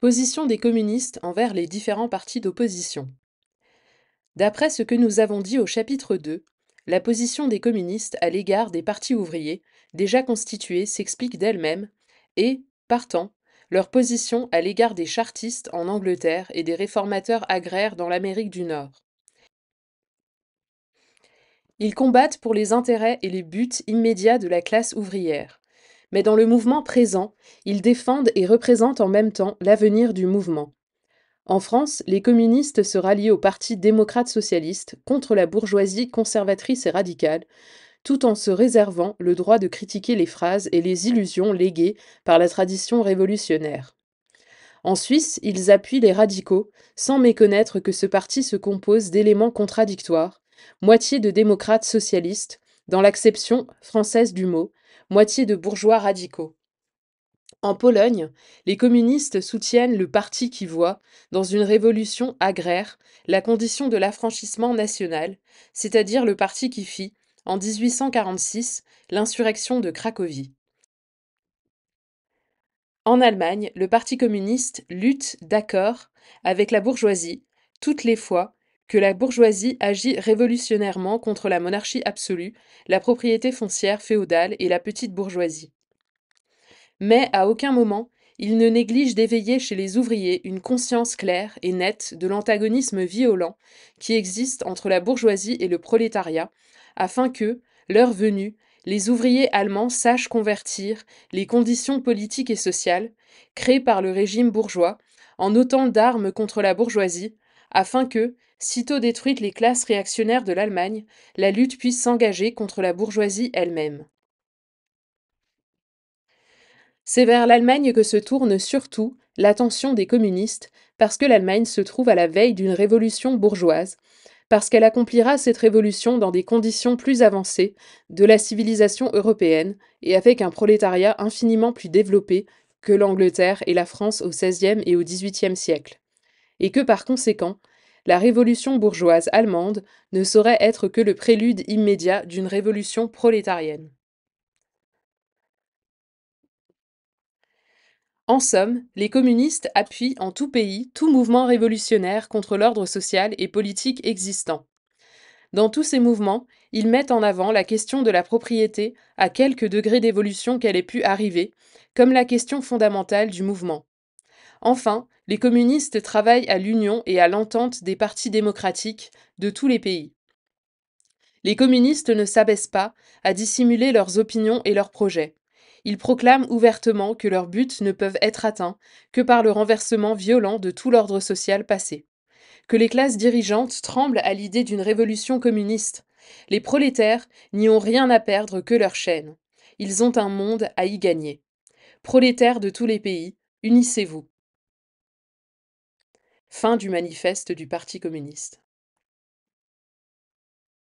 Position des communistes envers les différents partis d'opposition. D'après ce que nous avons dit au chapitre 2, la position des communistes à l'égard des partis ouvriers, déjà constitués, s'explique d'elle-même, et, partant, leur position à l'égard des chartistes en Angleterre et des réformateurs agraires dans l'Amérique du Nord. Ils combattent pour les intérêts et les buts immédiats de la classe ouvrière, mais dans le mouvement présent, ils défendent et représentent en même temps l'avenir du mouvement. En France, les communistes se rallient au Parti démocrate-socialiste contre la bourgeoisie conservatrice et radicale, tout en se réservant le droit de critiquer les phrases et les illusions léguées par la tradition révolutionnaire. En Suisse, ils appuient les radicaux, sans méconnaître que ce parti se compose d'éléments contradictoires, moitié de démocrates socialistes, dans l'acception française du mot, moitié de bourgeois radicaux. En Pologne, les communistes soutiennent le parti qui voit, dans une révolution agraire, la condition de l'affranchissement national, c'est-à-dire le parti qui fit, en 1846, l'insurrection de Cracovie. En Allemagne, le Parti communiste lutte d'accord avec la bourgeoisie toutes les fois que la bourgeoisie agit révolutionnairement contre la monarchie absolue, la propriété foncière féodale et la petite bourgeoisie. Mais à aucun moment, il ne néglige d'éveiller chez les ouvriers une conscience claire et nette de l'antagonisme violent qui existe entre la bourgeoisie et le prolétariat, afin que, l'heure venue, les ouvriers allemands sachent convertir les conditions politiques et sociales, créées par le régime bourgeois, en autant d'armes contre la bourgeoisie, afin que, sitôt détruites les classes réactionnaires de l'Allemagne, la lutte puisse s'engager contre la bourgeoisie elle-même. C'est vers l'Allemagne que se tourne surtout l'attention des communistes, parce que l'Allemagne se trouve à la veille d'une révolution bourgeoise, parce qu'elle accomplira cette révolution dans des conditions plus avancées de la civilisation européenne et avec un prolétariat infiniment plus développé que l'Angleterre et la France au XVIe et au XVIIIe siècle, et que par conséquent, la révolution bourgeoise allemande ne saurait être que le prélude immédiat d'une révolution prolétarienne. En somme, les communistes appuient en tout pays tout mouvement révolutionnaire contre l'ordre social et politique existant. Dans tous ces mouvements, ils mettent en avant la question de la propriété à quelque degré d'évolution qu'elle ait pu arriver, comme la question fondamentale du mouvement. Enfin, les communistes travaillent à l'union et à l'entente des partis démocratiques de tous les pays. Les communistes ne s'abaissent pas à dissimuler leurs opinions et leurs projets. Ils proclament ouvertement que leurs buts ne peuvent être atteints que par le renversement violent de tout l'ordre social passé. Que les classes dirigeantes tremblent à l'idée d'une révolution communiste. Les prolétaires n'y ont rien à perdre que leur chaîne. Ils ont un monde à y gagner. Prolétaires de tous les pays, unissez-vous. Fin du manifeste du Parti communiste.